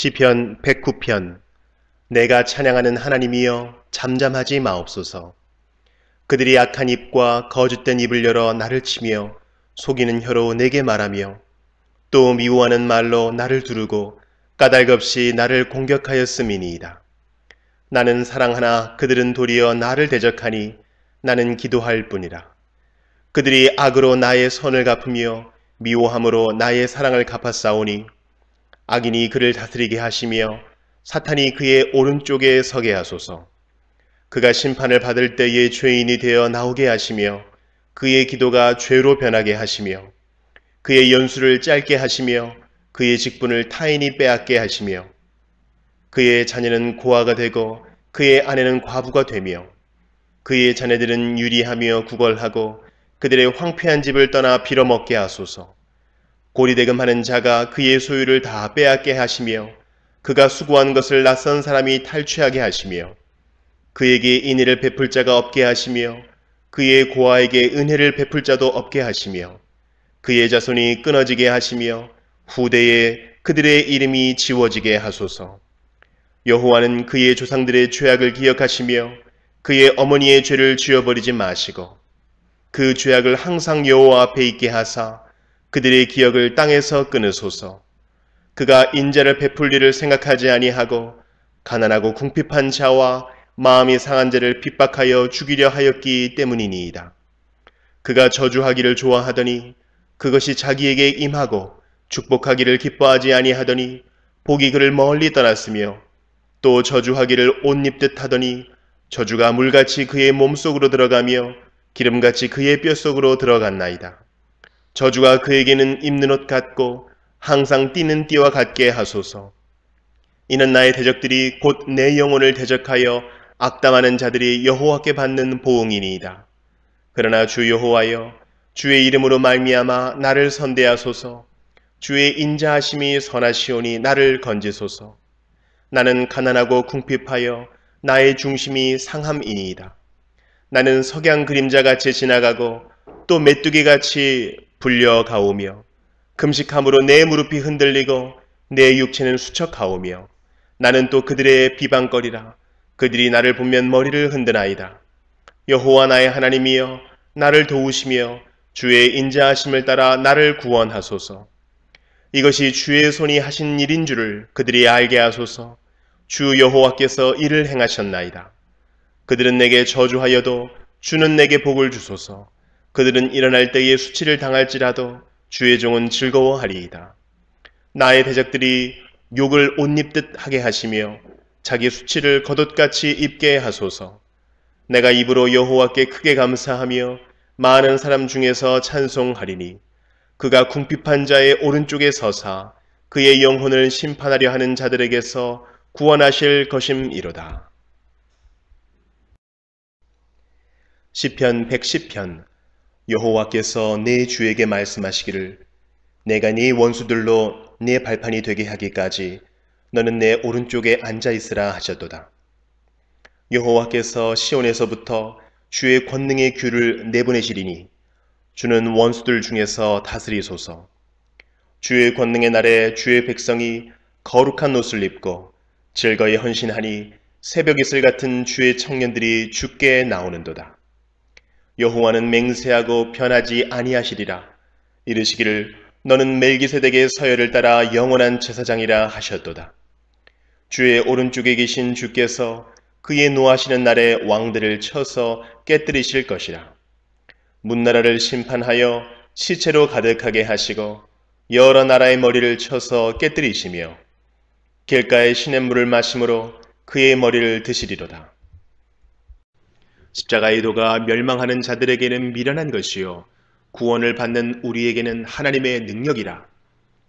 시편 109편 내가 찬양하는 하나님이여 잠잠하지 마옵소서. 그들이 악한 입과 거짓된 입을 열어 나를 치며 속이는 혀로 내게 말하며 또 미워하는 말로 나를 두르고 까닭없이 나를 공격하였음이니이다. 나는 사랑하나 그들은 도리어 나를 대적하니 나는 기도할 뿐이라. 그들이 악으로 나의 선을 갚으며 미워함으로 나의 사랑을 갚아싸우니 악인이 그를 다스리게 하시며 사탄이 그의 오른쪽에 서게 하소서. 그가 심판을 받을 때에 죄인이 되어 나오게 하시며 그의 기도가 죄로 변하게 하시며 그의 연수를 짧게 하시며 그의 직분을 타인이 빼앗게 하시며 그의 자녀는 고아가 되고 그의 아내는 과부가 되며 그의 자녀들은 유리하며 구걸하고 그들의 황폐한 집을 떠나 빌어먹게 하소서. 고리대금하는 자가 그의 소유를 다 빼앗게 하시며 그가 수고한 것을 낯선 사람이 탈취하게 하시며 그에게 인애를 베풀 자가 없게 하시며 그의 고아에게 은혜를 베풀 자도 없게 하시며 그의 자손이 끊어지게 하시며 후대에 그들의 이름이 지워지게 하소서. 여호와는 그의 조상들의 죄악을 기억하시며 그의 어머니의 죄를 지워버리지 마시고 그 죄악을 항상 여호와 앞에 있게 하사 그들의 기억을 땅에서 끊으소서. 그가 인자를 베풀 일을 생각하지 아니하고 가난하고 궁핍한 자와 마음이 상한 자를 핍박하여 죽이려 하였기 때문이니이다. 그가 저주하기를 좋아하더니 그것이 자기에게 임하고 축복하기를 기뻐하지 아니하더니 복이 그를 멀리 떠났으며 또 저주하기를 옷 입듯 하더니 저주가 물같이 그의 몸속으로 들어가며 기름같이 그의 뼛속으로 들어갔나이다. 저주가 그에게는 입는 옷 같고 항상 뛰는 띠와 같게 하소서. 이는 나의 대적들이 곧 내 영혼을 대적하여 악담하는 자들이 여호와께 받는 보응이니이다. 그러나 주 여호와여 주의 이름으로 말미암아 나를 선대하소서. 주의 인자하심이 선하시오니 나를 건지소서. 나는 가난하고 궁핍하여 나의 중심이 상함이니이다. 나는 석양 그림자같이 지나가고 또 메뚜기같이 불려가오며 금식함으로 내 무릎이 흔들리고 내 육체는 수척하오며 나는 또 그들의 비방거리라 그들이 나를 보면 머리를 흔드나이다. 여호와 나의 하나님이여 나를 도우시며 주의 인자하심을 따라 나를 구원하소서. 이것이 주의 손이 하신 일인 줄을 그들이 알게 하소서. 주 여호와께서 이를 행하셨나이다. 그들은 내게 저주하여도 주는 내게 복을 주소서. 그들은 일어날 때에 수치를 당할지라도 주의 종은 즐거워하리이다. 나의 대적들이 욕을 옷 입듯 하게 하시며 자기 수치를 겉옷같이 입게 하소서. 내가 입으로 여호와께 크게 감사하며 많은 사람 중에서 찬송하리니 그가 궁핍한 자의 오른쪽에 서사 그의 영혼을 심판하려 하는 자들에게서 구원하실 것임이로다. 시편 110편 여호와께서 내 주에게 말씀하시기를 내가 네 원수들로 네 발판이 되게 하기까지 너는 내 오른쪽에 앉아 있으라 하셨도다. 여호와께서 시온에서부터 주의 권능의 규를 내보내시리니 주는 원수들 중에서 다스리소서. 주의 권능의 날에 주의 백성이 거룩한 옷을 입고 즐거이 헌신하니 새벽 이슬 같은 주의 청년들이 죽게 나오는도다. 여호와는 맹세하고 변하지 아니하시리라. 이르시기를 너는 멜기세덱의 서열을 따라 영원한 제사장이라 하셨도다. 주의 오른쪽에 계신 주께서 그의 노하시는 날에 왕들을 쳐서 깨뜨리실 것이라. 문나라를 심판하여 시체로 가득하게 하시고 여러 나라의 머리를 쳐서 깨뜨리시며 길가의 시냇물을 마심으로 그의 머리를 드시리로다. 십자가의 도가 멸망하는 자들에게는 미련한 것이요. 구원을 받는 우리에게는 하나님의 능력이라.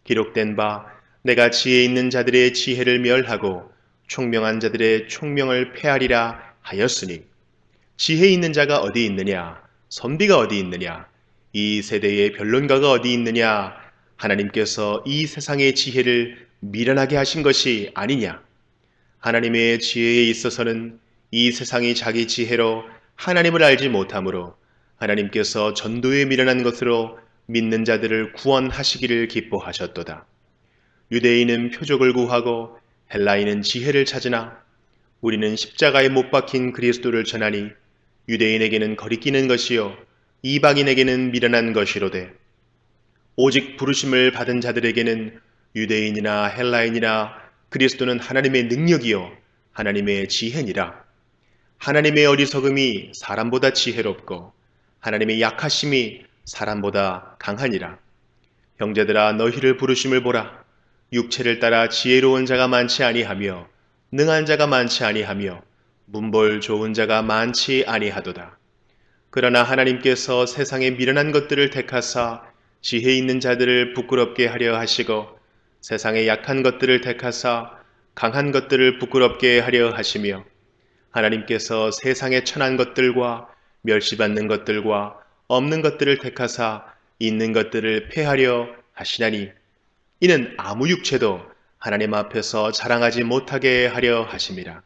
기록된 바 내가 지혜 있는 자들의 지혜를 멸하고 총명한 자들의 총명을 폐하리라 하였으니 지혜 있는 자가 어디 있느냐? 선비가 어디 있느냐? 이 세대의 변론가가 어디 있느냐? 하나님께서 이 세상의 지혜를 미련하게 하신 것이 아니냐? 하나님의 지혜에 있어서는 이 세상이 자기 지혜로 하나님을 알지 못하므로 하나님께서 전도에 미련한 것으로 믿는 자들을 구원하시기를 기뻐하셨도다. 유대인은 표적을 구하고 헬라인은 지혜를 찾으나 우리는 십자가에 못 박힌 그리스도를 전하니 유대인에게는 거리끼는 것이요 이방인에게는 미련한 것이로되 오직 부르심을 받은 자들에게는 유대인이나 헬라인이나 그리스도는 하나님의 능력이요 하나님의 지혜니라 하나님의 어리석음이 사람보다 지혜롭고 하나님의 약하심이 사람보다 강하니라 형제들아 너희를 부르심을 보라 육체를 따라 지혜로운 자가 많지 아니하며 능한 자가 많지 아니하며 문벌 좋은 자가 많지 아니하도다. 그러나 하나님께서 세상에 미련한 것들을 택하사 지혜 있는 자들을 부끄럽게 하려 하시고 세상에 약한 것들을 택하사 강한 것들을 부끄럽게 하려 하시며 하나님께서 세상에 천한 것들과 멸시받는 것들과 없는 것들을 택하사 있는 것들을 폐하려 하시나니 이는 아무 육체도 하나님 앞에서 자랑하지 못하게 하려 하심이라.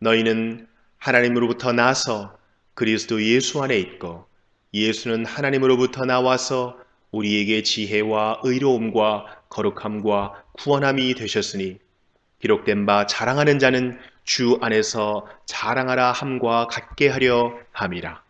너희는 하나님으로부터 나서 그리스도 예수 안에 있고 예수는 하나님으로부터 나와서 우리에게 지혜와 의로움과 거룩함과 구원함이 되셨으니 기록된 바 자랑하는 자는 주 안에서 자랑하라 함과 같게 하려 함이라.